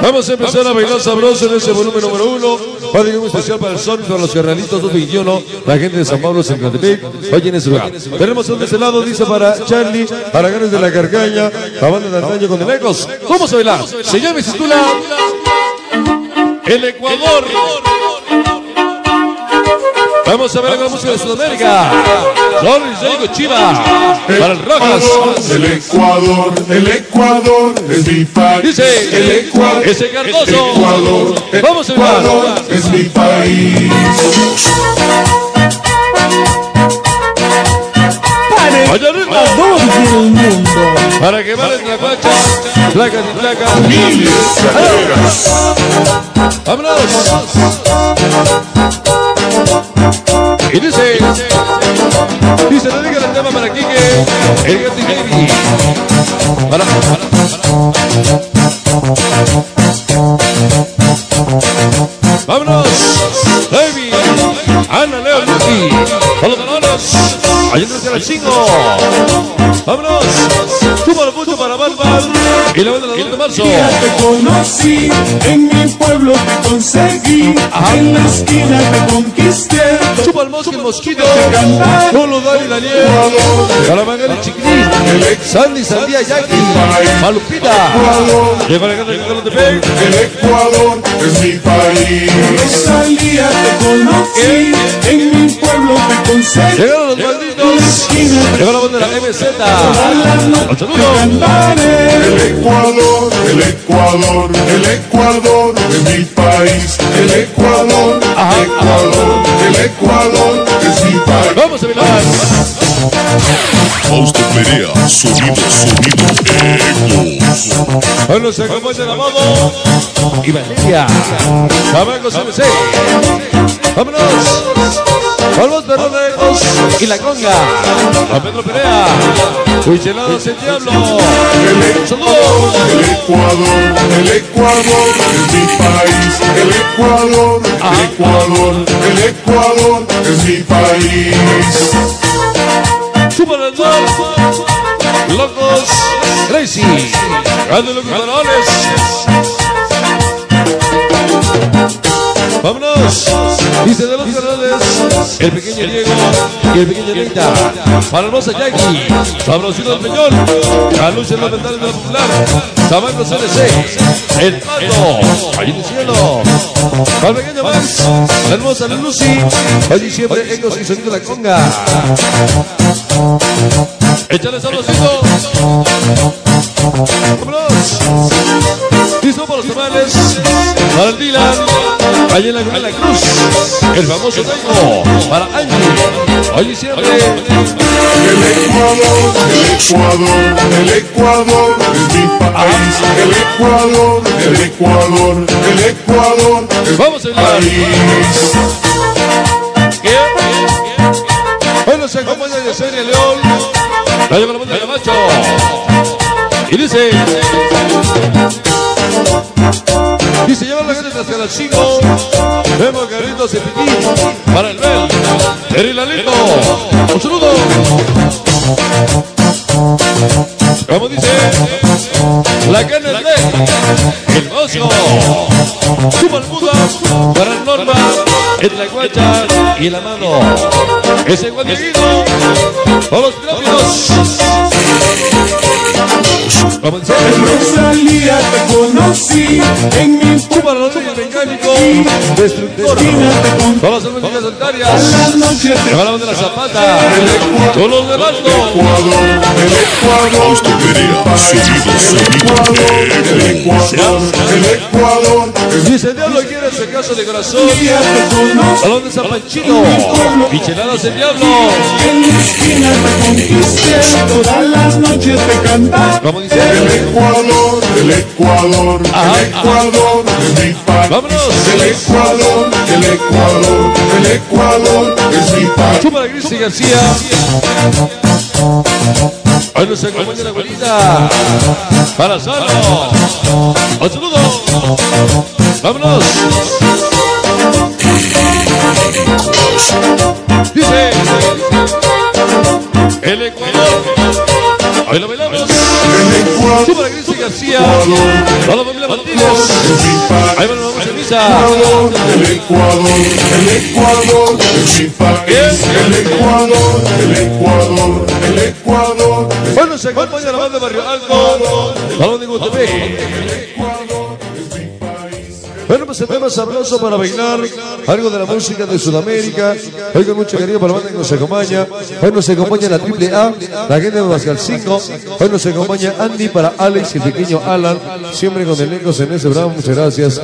Vamos a empezar a bailar sabroso en ese volumen número uno. Va muy especial para el Sol, para los Carnalitos 221, la gente de San Pablo, San Catepec. Oye, en ese lugar. Tenemos de ese lado, dice para Charlie, para Ganes de la Carcaña, la banda de antaño con el Ecos. Vamos a bailar. Se llama y El Ecuador. Vamos a ver la música de Sudamérica. Luis Diego Chiva. Para el Rojas. El Ecuador, el Ecuador es mi país. Dice el Ecuador. Cardoso. El Ecuador. Vamos a Ecuador es mi país. Allá arriba. A todo el mundo. Para que valen la cuacha. Placas y placas. Miles carreras. ¡Vámonos! Y dice, dice, dedica el tema para Kike, el gato y Baby. ¡Vámonos! Baby, Ana Leo Lucy, con los balones, ayúdense al chingo. ¡Vámonos! Y la banda del 2 de marzo. Ya te conocí, en mi pueblo te conseguí, en la esquina te conquisté. Chupa el mosque, el mosquito. Polo, Dani, Daniel. Calamangana, Chiquitín. Sandy, Sandía, Jackie. Malupita. Lleva la de. El Ecuador es mi país. Te conocí, Llegaron los malditos. Llegó la banda de la MZ. Saludo. cantaré. El Ecuador, el Ecuador, el Ecuador es mi país. El Ecuador, Ajá. el Ecuador, el Ecuador es mi país. Vamos a bailar. Fausto Perea, sonido, sonido, ecos. Bueno, se acompaña la modo. Y Valeria. Tabaco CNC. Vámonos. Vamos, de Ecos y la conga. A Pedro Perea. Huichelados el diablo. El Saludos. El Ecuador, el Ecuador es mi país. El Ecuador, el Ecuador, el Ecuador es mi país. Super el. Locos. Crazy. Grande locos varones. Vámonos. Dice de los canales. El pequeño Diego y el pequeño Neita. Para hermosa Jackie. Sabrosito del Peñón. La en los ventanas de la popular. Tabaco CDC. El pato. Allí en el cielo. Para el pequeño Max. La hermosa Lucy. Allí siempre ecos y sonido de la conga. Échale sabrosito. Allí en la, cruz. El famoso Tango. Para Angie. Allí siempre. El Ecuador, el Ecuador, el Ecuador es mi país. El Ecuador, el Ecuador, el Ecuador es Vamos a bailar. Bueno, se acompaña de Serie León. La banda de Camacho. Y dice. Dice, lleva la gente hacia las 5. Vemos carritos de piquín. Para el Bel. Erilalito. Un saludo. Como dice. La carne de. El oso. Suma el mundo. Para el Norma. En la guacha y la mano. Ese Guadiguido. Con los gráficos. Vamos a Rosalía te conocí, en mecánico, destructor. Todas las solitarias. de la zapata. Con los de Basto. Ecuador, el Ecuador, Dice el diablo quiere ese caso de corazón. Salón de San Panchito. Micheladas el diablo. en la esquina te conquisté, toda la noche te cantaré. Como dice. El Ecuador, el Ecuador, el Ecuador. Vámonos. El Ecuador, el Ecuador, el Ecuador es mi país. Chupa la Gris y García. Hoy nos acompaña la abuelita. Para Salo. Un saludo. Vámonos. Dice. El Ecuador. Hoy lo bailamos. Ecuador, Sí, para Cristian García. Ecuador, Para la familia Martínez. Misa. Ecuador, el Ecuador, el Ecuador. El Ecuador, el Ecuador, el Ecuador, Bueno, se acompaña la banda de Barrio Alto. Balón de Gutepec. Bueno, pues el tema sabroso para bailar, algo de la música de Sudamérica. Hoy con mucho cariño para la banda que nos acompaña. Hoy nos acompaña la triple A, la gente de Pascal 5. Hoy nos acompaña Andy para Alex y el pequeño Alan. Siempre con el Ecos en ese bravo. Muchas gracias.